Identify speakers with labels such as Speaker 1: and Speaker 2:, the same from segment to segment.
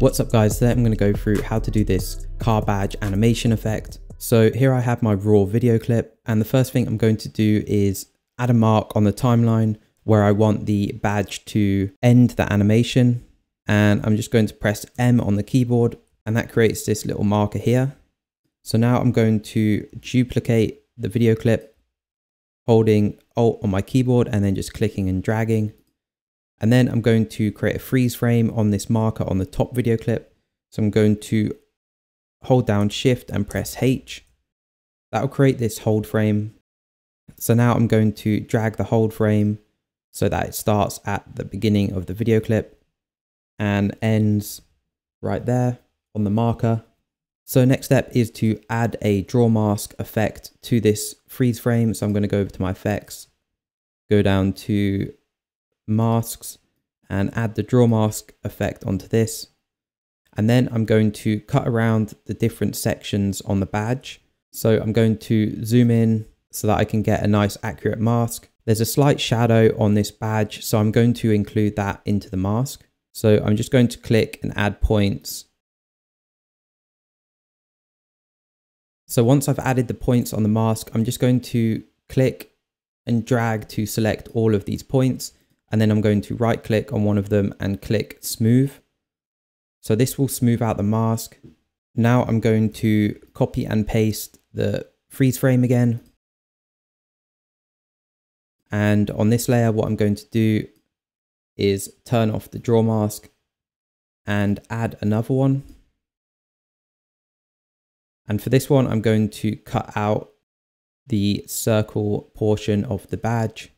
Speaker 1: What's up guys, today I'm going to go through how to do this car badge animation effect. So here I have my raw video clip and the first thing I'm going to do is add a mark on the timeline where I want the badge to end the animation and I'm just going to press M on the keyboard and that creates this little marker here. So now I'm going to duplicate the video clip holding Alt on my keyboard and then just clicking and dragging and then I'm going to create a freeze frame on this marker on the top video clip. So I'm going to hold down shift and press H. That will create this hold frame. So now I'm going to drag the hold frame so that it starts at the beginning of the video clip and ends right there on the marker. So next step is to add a draw mask effect to this freeze frame. So I'm going to go over to my effects, go down to masks and add the draw mask effect onto this. And then I'm going to cut around the different sections on the badge. So I'm going to zoom in so that I can get a nice accurate mask. There's a slight shadow on this badge, so I'm going to include that into the mask. So I'm just going to click and add points. So once I've added the points on the mask, I'm just going to click and drag to select all of these points and then I'm going to right click on one of them and click smooth. So this will smooth out the mask. Now I'm going to copy and paste the freeze frame again. And on this layer, what I'm going to do is turn off the draw mask and add another one. And for this one, I'm going to cut out the circle portion of the badge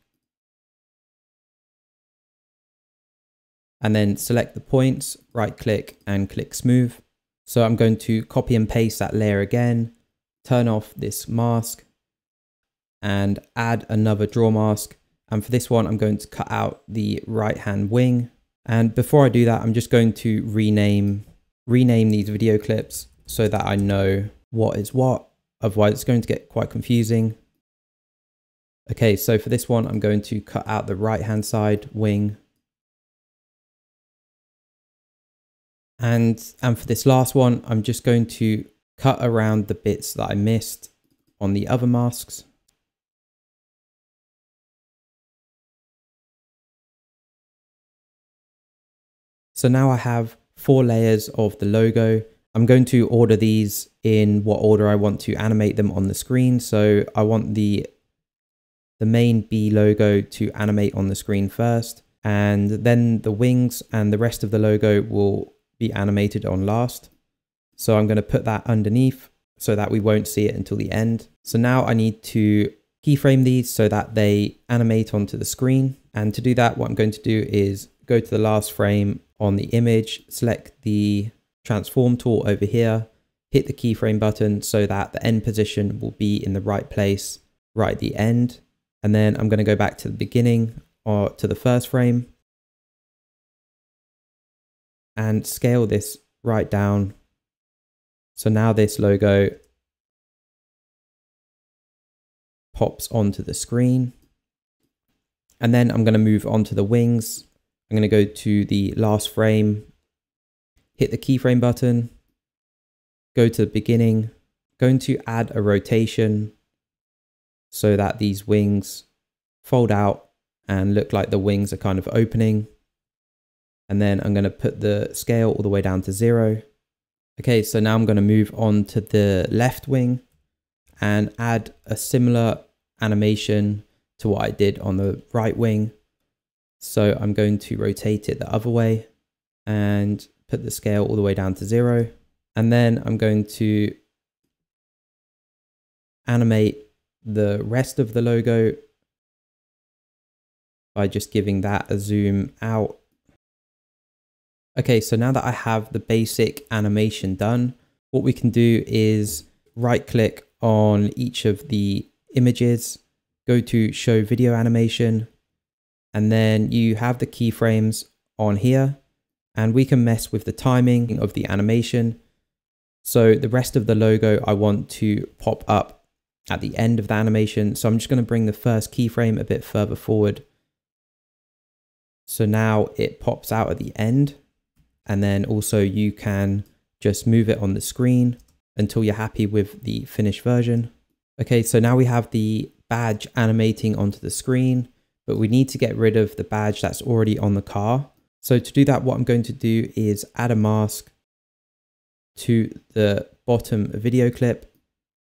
Speaker 1: and then select the points, right click and click smooth. So I'm going to copy and paste that layer again, turn off this mask and add another draw mask. And for this one, I'm going to cut out the right hand wing. And before I do that, I'm just going to rename, rename these video clips so that I know what is what. Otherwise it's going to get quite confusing. Okay, so for this one, I'm going to cut out the right hand side wing And, and for this last one, I'm just going to cut around the bits that I missed on the other masks. So now I have four layers of the logo. I'm going to order these in what order I want to animate them on the screen. So I want the, the main B logo to animate on the screen first, and then the wings and the rest of the logo will be animated on last. So I'm going to put that underneath so that we won't see it until the end. So now I need to keyframe these so that they animate onto the screen. And to do that, what I'm going to do is go to the last frame on the image, select the transform tool over here, hit the keyframe button so that the end position will be in the right place right at the end. And then I'm going to go back to the beginning or to the first frame and scale this right down. So now this logo pops onto the screen. And then I'm going to move on to the wings. I'm going to go to the last frame, hit the keyframe button, go to the beginning, going to add a rotation so that these wings fold out and look like the wings are kind of opening. And then I'm going to put the scale all the way down to zero. Okay, so now I'm going to move on to the left wing and add a similar animation to what I did on the right wing. So I'm going to rotate it the other way and put the scale all the way down to zero. And then I'm going to animate the rest of the logo by just giving that a zoom out Okay, so now that I have the basic animation done, what we can do is right click on each of the images, go to show video animation, and then you have the keyframes on here and we can mess with the timing of the animation. So the rest of the logo I want to pop up at the end of the animation. So I'm just going to bring the first keyframe a bit further forward So now it pops out at the end and then also you can just move it on the screen until you're happy with the finished version. Okay, so now we have the badge animating onto the screen, but we need to get rid of the badge that's already on the car. So to do that, what I'm going to do is add a mask to the bottom video clip,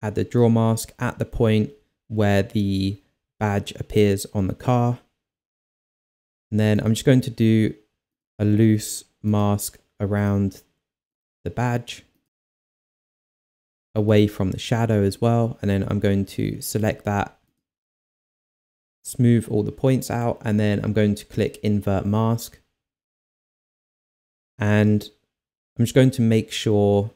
Speaker 1: add the draw mask at the point where the badge appears on the car. And then I'm just going to do a loose mask around the badge away from the shadow as well. And then I'm going to select that, smooth all the points out, and then I'm going to click invert mask. And I'm just going to make sure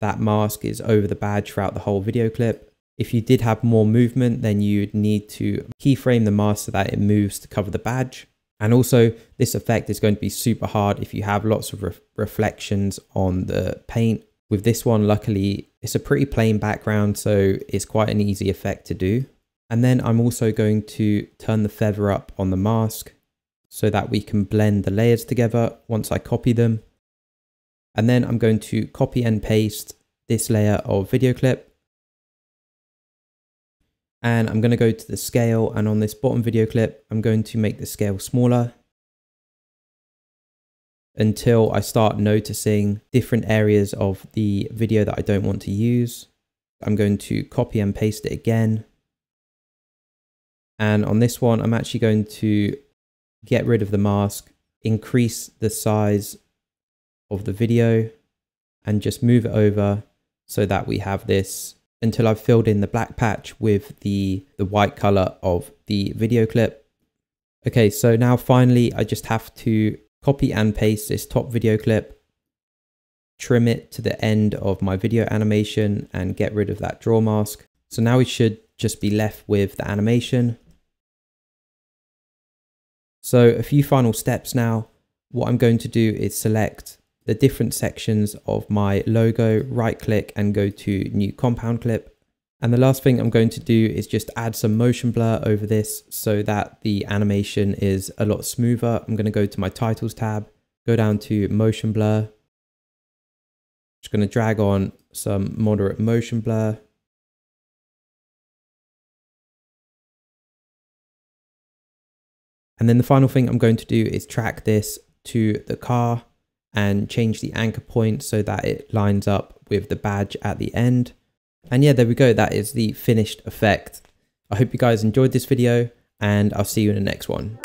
Speaker 1: that mask is over the badge throughout the whole video clip. If you did have more movement, then you'd need to keyframe the mask so that it moves to cover the badge. And also this effect is going to be super hard if you have lots of re reflections on the paint. With this one, luckily, it's a pretty plain background, so it's quite an easy effect to do. And then I'm also going to turn the feather up on the mask so that we can blend the layers together once I copy them. And then I'm going to copy and paste this layer of video clip and I'm going to go to the scale and on this bottom video clip, I'm going to make the scale smaller until I start noticing different areas of the video that I don't want to use. I'm going to copy and paste it again. And on this one, I'm actually going to get rid of the mask, increase the size of the video and just move it over so that we have this until I've filled in the black patch with the, the white color of the video clip. Okay, so now finally I just have to copy and paste this top video clip, trim it to the end of my video animation and get rid of that draw mask. So now we should just be left with the animation. So a few final steps now. What I'm going to do is select the different sections of my logo, right click and go to new compound clip. And the last thing I'm going to do is just add some motion blur over this so that the animation is a lot smoother. I'm going to go to my titles tab, go down to motion blur. Just going to drag on some moderate motion blur. And then the final thing I'm going to do is track this to the car and change the anchor point so that it lines up with the badge at the end. And yeah, there we go. That is the finished effect. I hope you guys enjoyed this video and I'll see you in the next one.